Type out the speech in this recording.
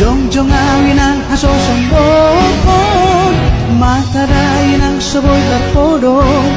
Jongjongawin ang aso sang bokod Matarayin ang saboy karpodong